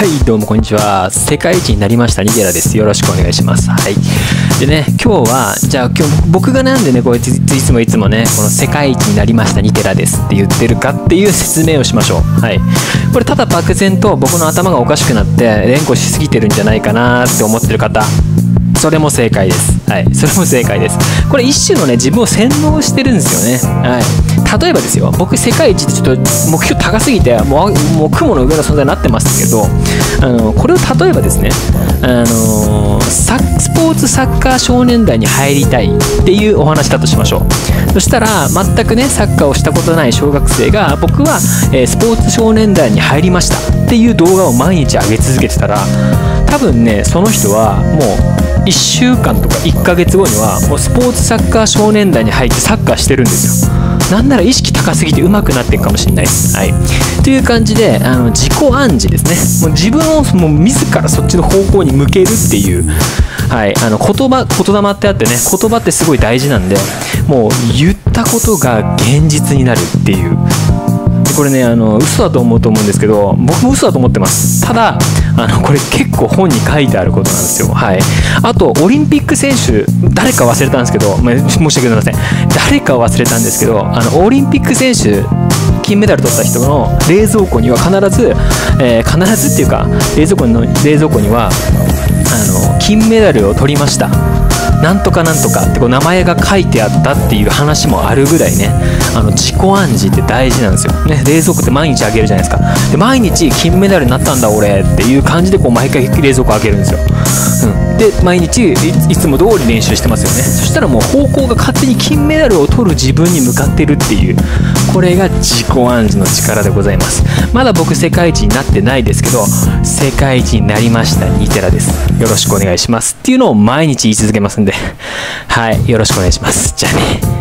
はい、どうもこんにちは。世界一になりました、ニゲラです。よろしくお願いします。はい。でね、今日は、じゃあ今日、僕がなんでね、こうやっていつもいつもね、この世界一になりました、ニテラですって言ってるかっていう説明をしましょう。はい。これ、ただ漠然と僕の頭がおかしくなって、連呼しすぎてるんじゃないかなって思ってる方、それも正解です。はい。それも正解です。これ一種のね、自分を洗脳してるんですよね。はい。例えばですよ、僕世界一ってちょっと目標高すぎて、もう、もう雲の上の存在になってますけど、あの、これを例えばですね、あのースポーツサッカー少年団に入りたいっていうお話だとしましょう。そしたら、全くね、サッカーをしたことない小学生が、僕は、え、スポーツ少年団に入りましたっていう動画を毎日上げ続けてたら、多分ね、その人はもう、1週間とか1ヶ月後にはもうスポーツサッカー少年団に入ってサッカーしてるんですよなんなら意識高すぎて上手くなっていくかもしれないです。はい、という感じであの自己暗示ですねもう自分をもう自らそっちの方向に向けるっていう、はい、あの言葉言霊ってあってね言葉ってすごい大事なんでもう言ったことが現実になるっていう。これねあの嘘だと思うと思うんですけど僕も嘘だと思ってます。ただあのこれ結構本に書いてあることなんですよ。はい。あとオリンピック選手誰か忘れたんですけど、まあ、申し訳ございません。誰か忘れたんですけどあのオリンピック選手金メダル取った人の冷蔵庫には必ず、えー、必ずっていうか冷蔵庫の冷蔵庫には金メダルを取りました。なんとかなんとか。ってこう名前が書いてあったっていう話もあるぐらいね。あの自己暗示って大事なんですよ、ね、冷蔵庫って毎日あげるじゃないですか。で毎日金メダルになったんだ俺っていう感じでこう毎回冷蔵庫開けるんですよ、で毎日いつも通り練習してますよね。そしたらもう方向が勝手に金メダルを取る自分に向かってるっていうこれが自己暗示の力でございます。まだ僕世界一になってないですけど世界一になりましたニテラです。よろしくお願いします。っていうのを毎日言い続けますんで。はいよろしくお願いします。じゃあね。